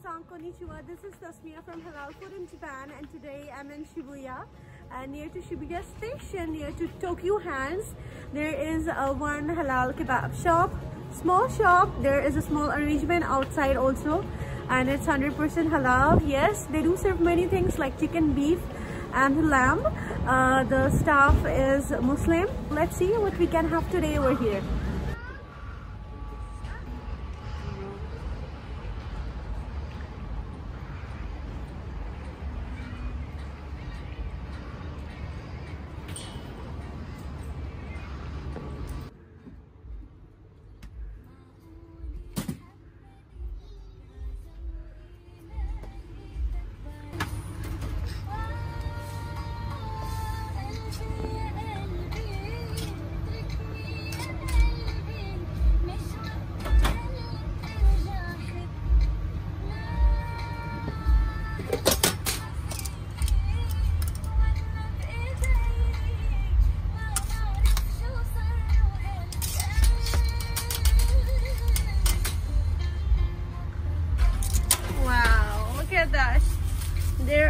Hello, konnichiwa, this is Tasmia from Halal Food in Japan and today I'm in Shibuya uh, near to Shibuya station near to Tokyu Hands. There is a one halal kebab shop, small shop. There is a small arrangement outside also and it's 100% halal. Yes, they do serve many things like chicken, beef and lamb. Uh, the staff is Muslim. Let's see what we can have today over here.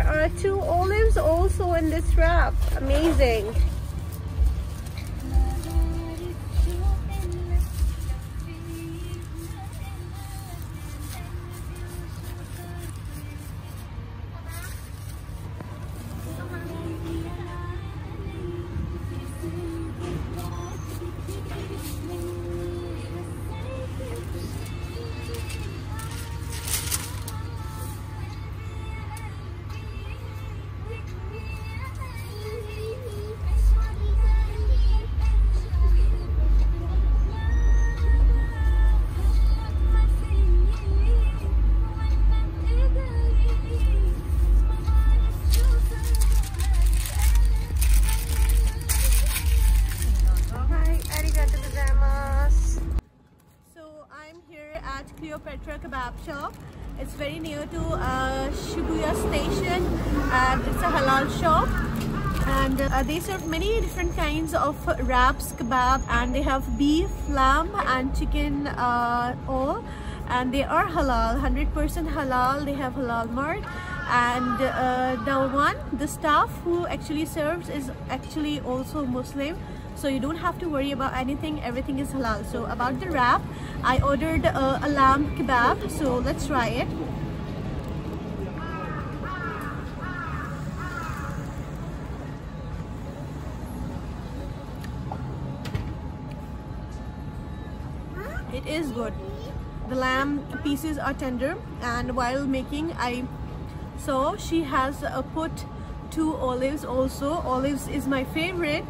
There are two olives also in this wrap. Amazing. Cleopatra Kebab Shop. It's very near to uh, Shibuya Station and it's a halal shop. And uh, they serve many different kinds of wraps, kebab, and they have beef, lamb, and chicken uh, all. And they are halal, 100% halal. They have halal mark. And uh, the one, the staff who actually serves is actually also Muslim so you don't have to worry about anything. Everything is halal. So about the wrap i ordered uh, a lamb kebab. So let's try it. It is good. The lamb pieces are tender and while making i saw she has uh, put two olives also. Olives is my favorite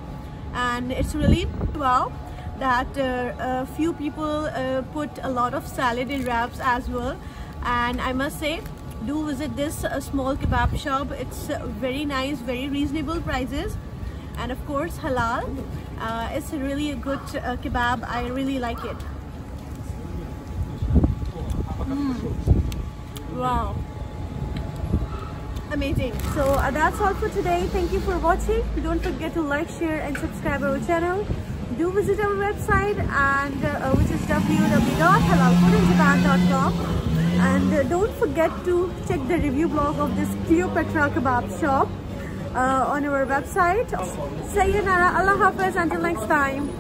and it's really wow that uh, a few people uh, put a lot of salad in wraps as well. And I must say do visit this uh, small kebab shop. It's very nice very reasonable prices. And of course halal. Uh, it's really a good uh, kebab. I really like it. Mm. wow amazing. So uh, that's all for today. Thank you for watching. Don't forget to like share and subscribe our channel. Do visit our website and uh, which is www.halalfoodinjapan.com and uh, don't forget to check the review blog of this Cleopatra kebab shop uh, on our website. Sayonara. Allah hafiz. Until next time